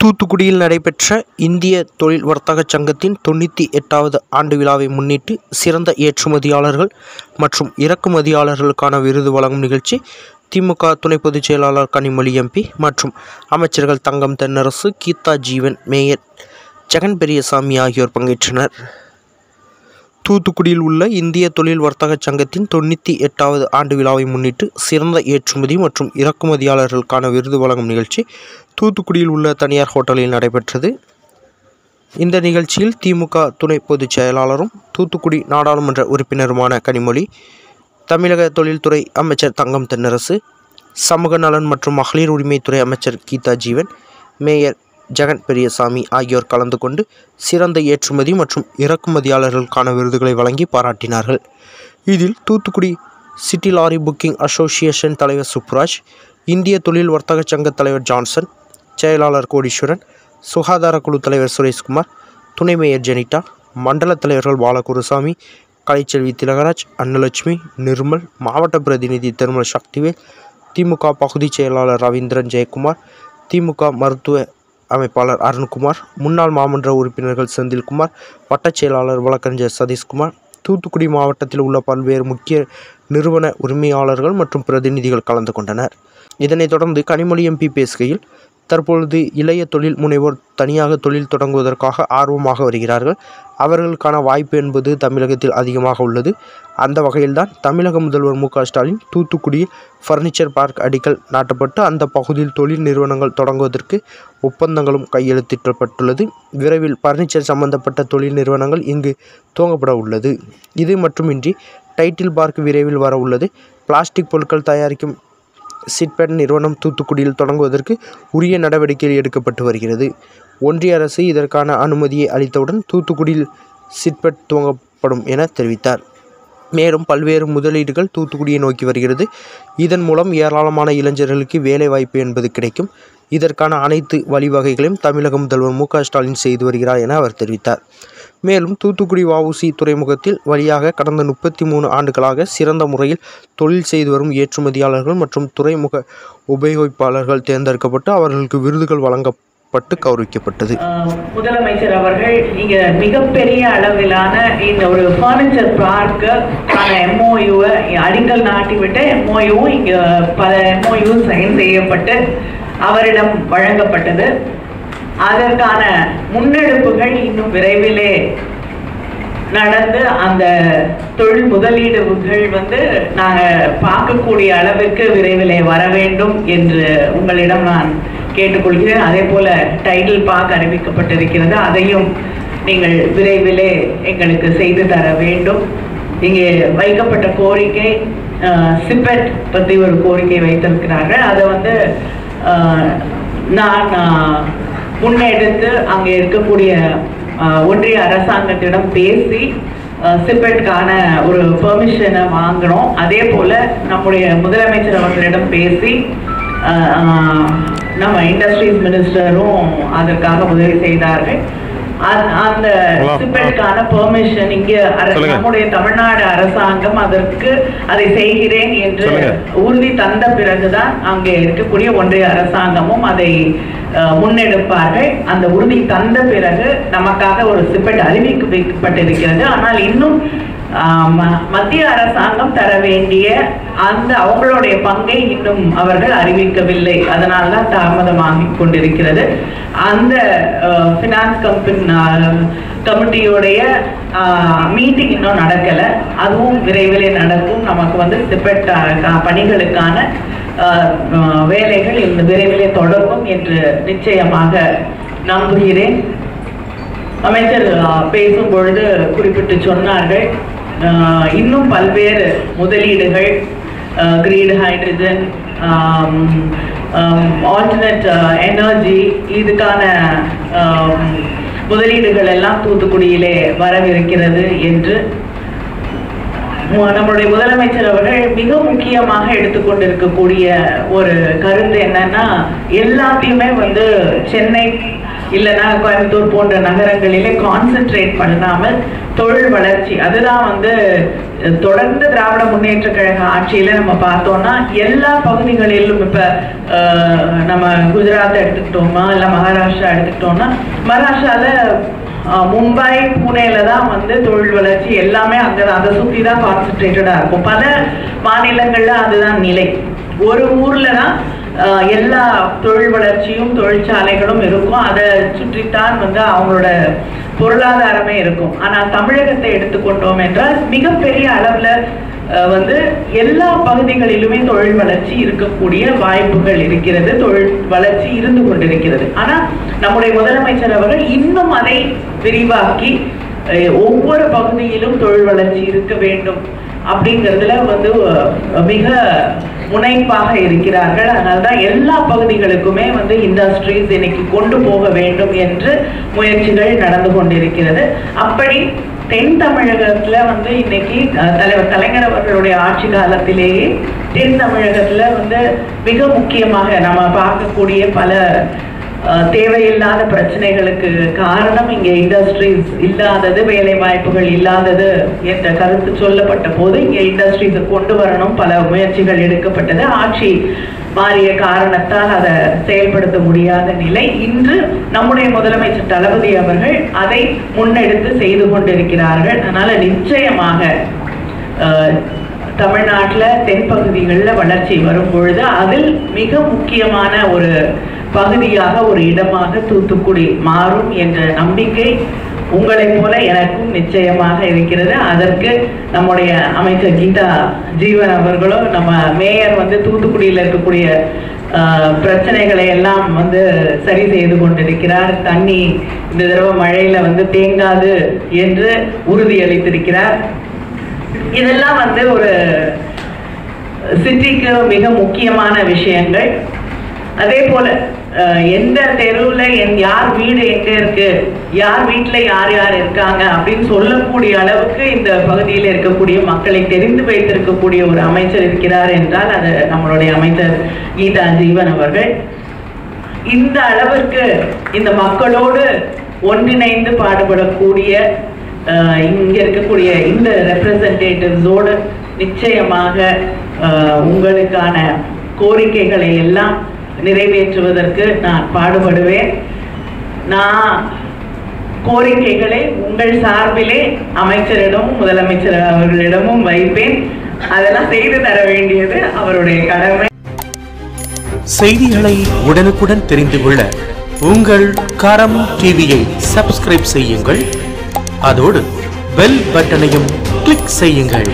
தூத்துக்குடியில் நடைபெற்ற இந்திய தொழில் வர்த்தகச் சங்கத்தின் தொண்ணூற்றி எட்டாவது ஆண்டு விழாவை முன்னிட்டு சிறந்த ஏற்றுமதியாளர்கள் மற்றும் இறக்குமதியாளர்களுக்கான விருது வழங்கும் நிகழ்ச்சி திமுக துணை பொதுச் செயலாளர் கனிமொழி எம்பி மற்றும் அமைச்சர்கள் தங்கம் தென்னரசு கீதா ஜீவன் மேயர் ஜெகன் பெரியசாமி ஆகியோர் பங்கேற்றனர். தூத்துக்குடியில் உள்ள இந்திய தொழில் வர்த்தக சங்கத்தின் தொண்ணூற்றி எட்டாவது ஆண்டு விழாவை முன்னிட்டு சிறந்த ஏற்றுமதி மற்றும் இறக்குமதியாளர்களுக்கான விருது வழங்கும் நிகழ்ச்சி தூத்துக்குடியில் உள்ள தனியார் ஹோட்டலில் நடைபெற்றது. இந்த நிகழ்ச்சியில் திமுக துணை பொதுச் செயலாளரும் தூத்துக்குடி நாடாளுமன்ற உறுப்பினருமான கனிமொழி தமிழக தொழில்துறை அமைச்சர் தங்கம் தென்னரசு சமூக நலன் மற்றும் மகளிர் உரிமைத்துறை அமைச்சர் கீதா ஜீவன் மேயர் ஜெகன் பெரியசாமி ஆகியோர் கலந்து கொண்டு சிறந்த ஏற்றுமதி மற்றும் இறக்குமதியாளர்களுக்கான விருதுகளை வழங்கி பாராட்டினார்கள். இதில் Thoothukudi city lorry booking association தலைவர் சுப்ராஜ் இந்திய தொழில் வர்த்தக சங்க தலைவர் ஜான்சன் செயலாளர் கோடீஸ்வரன் சுகாதார குழு தலைவர் சுரேஷ்குமார் துணை மேயர் ஜெனிட்டா மண்டல தலைவர்கள் பாலகுருசாமி கலைச்செல்வி திலகராஜ் அன்னலட்சுமி நிர்மல் மாவட்ட பிரதிநிதி திருமல் சக்திவேல் திமுக பகுதிச் செயலாளர் ரவீந்திரன் ஜெயக்குமார் திமுக மருத்துவ அமைப்பாளர் அருண்குமார் முன்னாள் மாமன்ற உறுப்பினர்கள் செந்தில்குமார் வட்டச் செயலாளர் வழக்கறிஞர் சதீஷ்குமார் தூத்துக்குடி மாவட்டத்தில் உள்ள பல்வேறு முக்கிய நிறுவன உரிமையாளர்கள் மற்றும் பிரதிநிதிகள் கலந்து கொண்டனர். இதனைத் தொடர்ந்து கனிமொழி எம்பி பேசுகையில் தற்பொழுது இளைய தொழில் முனைவோர் தனியாக தொழில் தொடங்குவதற்காக ஆர்வமாக வருகிறார்கள். அவர்களுக்கான வாய்ப்பு என்பது தமிழகத்தில் அதிகமாக உள்ளது. அந்த வகையில்தான் தமிழக முதல்வர் மு. ஸ்டாலின் தூத்துக்குடி ஃபர்னிச்சர் பார்க் அடிக்கல் நாட்டப்பட்டு அந்த பகுதியில் தொழில் நிறுவனங்கள் தொடங்குவதற்கு ஒப்பந்தங்களும் கையெழுத்திடப்பட்டுள்ளது. விரைவில் ஃபர்னிச்சர் சம்பந்தப்பட்ட தொழில் நிறுவனங்கள் இங்கு துவங்கப்பட உள்ளது. இது மட்டுமின்றி டைட்டில் பார்க் விரைவில் வர உள்ளது. பிளாஸ்டிக் பொருட்கள் தயாரிக்கும் சிட்பேட் நிறுவனம் தூத்துக்குடியில் தொடங்குவதற்கு உரிய நடவடிக்கைகள் எடுக்கப்பட்டு வருகிறது. ஒன்றிய அரசு இதற்கான அனுமதியை அளித்தவுடன் தூத்துக்குடியில் சிட்பெட் துவங்கப்படும் என தெரிவித்தார். மேலும் பல்வேறு முதலீடுகள் தூத்துக்குடியை நோக்கி வருகிறது. இதன் மூலம் ஏராளமான இளைஞர்களுக்கு வேலைவாய்ப்பு என்பது கிடைக்கும். இதற்கான அனைத்து வழிவகைகளையும் தமிழக முதல்வர் மு க ஸ்டாலின் செய்து வருகிறார் என அவர் தெரிவித்தார். மேலும் தூத்துக்குடி வஉசி துறைமுகத்தில் வழியாக கடந்த முப்பத்தி மூணு ஆண்டுகளாக சிறந்த முறையில் தொழில் செய்து வரும் ஏற்றுமதியாளர்கள் மற்றும் துறைமுக உபயோகிப்பாளர்கள் தேர்ந்தெடுக்கப்பட்டு அவர்களுக்கு விருதுகள் வழங்கப்பட்டு கௌரவிக்கப்பட்டது. முதலமைச்சர் அவர்கள் இங்க மிகப்பெரிய அளவிலான இந்த ஒரு பர்னிச்சர் பார்க்குக்கான எம்ஓயுவை அடிக்கல் நாட்டிவிட்டு எம்ஓயுவும் இங்க பல எம்ஓயு சைன் செய்யப்பட்டு அவரிடம் வழங்கப்பட்டது. அதற்கான முன்னெடுப்புகள் இன்னும் விரைவிலே நடந்து அந்த தொழில் முதலீடுகள் வந்து நாங்கள் பார்க்கக்கூடிய அளவிற்கு விரைவிலே வர வேண்டும் என்று உங்களிடம் நான் கேட்டுக்கொள்கிறேன். அதே போல டைட்டில் பார்க் அறிவிக்கப்பட்டிருக்கிறது. அதையும் நீங்கள் விரைவிலே எங்களுக்கு செய்து தர வேண்டும். இங்கே வைக்கப்பட்ட கோரிக்கை சிப்பெட் பற்றி ஒரு கோரிக்கை வைத்திருக்கிறார்கள். அதை வந்து நான் முன்னெடுத்து அங்கே இருக்கக்கூடிய ஒன்றிய அரசாங்கத்திடம் பேசி சிப்பெட்கான ஒரு பெர்மிஷனை வாங்கினோம். அதே போல் நம்முடைய முதலமைச்சர் அவர்களிடம் பேசி நம்ம இண்டஸ்ட்ரீஸ் மினிஸ்டரும் அதற்காக உதவி செய்தார்கள். அந்த- சிப்பெட்கான பெர்மிஷன் இங்க. நம்முடைய தமிழ்நாடு அரசாங்கம் அதற்கு அதை செய்கிறேன் என்று. உறுதி தந்த பிறகுதான் அங்கே இருக்கக்கூடிய ஒன்றிய அரசாங்கமும் அதை முன்னெடுப்பார்கள் அந்த உறுதி தந்த பிறகு நமக்காக ஒரு சிப்பெட் அறிவிக்கப்பட்டிருக்கிறது ஆனால் இன்னும் மத்திய அரசாங்கம் தர வேண்டிய அந்த அவங்களுடைய பங்கை இன்னும் அவர்கள் அறிவிக்கவில்லை. அதனால தான் தாமதமாகி கொண்டிருக்கிறது. அந்த ஃபினான்ஸ் கம்பெனி கமிட்டியோடைய மீட்டிங் இன்னும் நடக்கலை. அதுவும் விரைவிலே நடக்கும். நமக்கு வந்து சிப்பெட் பணிகளுக்கான வேலைகள் இந்த விரைவிலே தொடங்கும் என்று நிச்சயமாக நம்புகிறேன். அமைச்சர் பேசும் பொழுது குறிப்பிட்டு சொன்னார்கள். இன்னும் பல்வேறு முதலீடுகள் கிரீன் ஹைட்ரஜன் ஆல்டர்னேட் எனர்ஜி இதுக்கான முதலீடுகள் எல்லாம் தூத்துக்குடியிலே வரவிருக்கிறது என்று நம்மளுடைய முதலமைச்சர் அவர்கள் மிக முக்கியமாக எடுத்துக்கொண்டிருக்கக்கூடிய ஒரு கருத்து என்னன்னா எல்லாத்தையுமே வந்து சென்னை இல்லைன்னா கோயம்புத்தூர் போன்ற நகரங்களிலே கான்சென்ட்ரேட் பண்ணாமல் தொழில் வளர்ச்சி. அதுதான் வந்து தொடர்ந்து திராவிட முன்னேற்ற கழக ஆட்சியில நம்ம பார்த்தோம்னா எல்லா பகுதிகளிலும் இப்ப நம்ம குஜராத் எடுத்துக்கிட்டோமா இல்ல மகாராஷ்டிரா எடுத்துக்கிட்டோம்னா மகாராஷ்டிரால மும்பை புனேல தான் வந்து தொழில் வளர்ச்சி எல்லாமே அங்க அதை சுத்தி தான் கான்சென்ட்ரேட்டடா இருக்கும். பல மாநிலங்கள்ல அதுதான் நிலை. ஒரு ஊர்ல தான் எல்லா தொழில் வளர்ச்சியும் தொழிற்சாலைகளும் இருக்கும். அதை சுற்றித்தான் வந்து அவங்களோட பொருளாதாரமே இருக்கும். ஆனால் தமிழகத்தை எடுத்துக்கொண்டோம் என்றால் மிகப்பெரிய அளவில் வந்து எல்லா பகுதிகளிலுமே தொழில் வளர்ச்சி இருக்கக்கூடிய வாய்ப்புகள் இருக்கிறது. தொழில் வளர்ச்சி இருந்து கொண்டிருக்கிறது. ஆனால் நம்முடைய முதலமைச்சர் அவர்கள் இன்னும் அதை விரிவாக்கி ஒவ்வொரு பகுதியிலும் தொழில் வளர்ச்சி இருக்க வேண்டும் அப்படிங்கிறதுல வந்து மிக முனைப்பாக இருக்கிறார்கள். அதனால்தான் எல்லா பகுதிகளுக்குமே வந்து இண்டஸ்ட்ரீஸ் இன்னைக்கு கொண்டு போக வேண்டும் என்று முயற்சிகள் நடந்து கொண்டிருக்கிறது. அப்படி தென் தமிழகத்துல வந்து இன்னைக்கு தலைவர் கலைஞர் அவர்களுடைய ஆட்சி காலத்திலேயே தென் தமிழகத்துல வந்து மிக முக்கியமாக நம்ம பார்க்கக்கூடிய பல தேவையில்லாத பிரச்சனைகளுக்கு காரணம் இங்கே இண்டஸ்ட்ரீஸ் இல்லாதது வேலை வாய்ப்புகள் இல்லாதது என்ற கருத்து சொல்லப்பட்ட போது இங்கே இண்டஸ்ட்ரீஸை கொண்டு வரணும் பல முயற்சிகள் எடுக்கப்பட்டது. ஆட்சி மாறிய காரணத்தால் அதை செயல்படுத்த முடியாத நிலை. இன்று நம்முடைய முதலமைச்சர் தளபதி அவர்கள் அதை முன்னெடுத்து செய்து கொண்டிருக்கிறார்கள். அதனால நிச்சயமாக தமிழ்நாட்டில் தென்பகுதிகளில் வளர்ச்சி வரும் பொழுது அதில் மிக முக்கியமான ஒரு பகுதியாக ஒரு இடமாக தூத்துக்குடி மாறும் என்ற நம்பிக்கை உங்களைப் போல எனக்கும் நிச்சயமாக இருக்கிறது. அதற்கு நம்முடைய அமைச்சர் கீதா ஜீவன் அவர்களும் நம்ம மேயர் வந்து தூத்துக்குடியில் இருக்கக்கூடிய பிரச்சனைகளை எல்லாம் வந்து சரி செய்து கொண்டிருக்கிறார். தண்ணி இந்த தடவை மழையில வந்து தேங்காது என்று உறுதியளித்திருக்கிறார். இதெல்லாம் வந்து ஒரு சிட்டிக்கு மிக முக்கியமான விஷயங்கள். அதே போல எந்த தெருவுல என் யார் வீடு எங்கே இருக்கு? யார் வீட்டில் யார் யார் இருக்காங்க? அப்படின்னு சொல்லக்கூடிய அளவுக்கு இந்த பகுதியில் இருக்கக்கூடிய மக்களை தெரிந்து வைத்திருக்கக்கூடிய ஒரு அமைச்சர் இருக்கிறார் என்றால் அது நம்மளுடைய அமைச்சர் கீதா ஜீவன் அவர்கள். இந்த அளவிற்கு இந்த மக்களோடு ஒன்றிணைந்து பாடுபடக்கூடிய அஹ், இங்க இருக்கக்கூடிய இந்த ரெப்ரசன்டேட்டிவ்ஸோடு நிச்சயமாக உங்களுக்கான கோரிக்கைகளை எல்லாம் நிறைவேற்றுவதற்கு நான் பாடுபடுவேன். நான் கோரிக்கைகளை உங்கள் சார்பிலே அமைச்சரிடமும் முதலமைச்சர் அவர்களிடமும் வைப்பேன். அதெல்லாம் செய்து தர வேண்டியது அவருடைய கடமை. செய்திகளை உடனுக்குடன் தெரிந்து கொள்ள உங்கள் கரம் டிவியை சப்ஸ்கிரைப் செய்யுங்கள். அதோடு பெல் பட்டனையும் கிளிக் செய்யுங்கள்.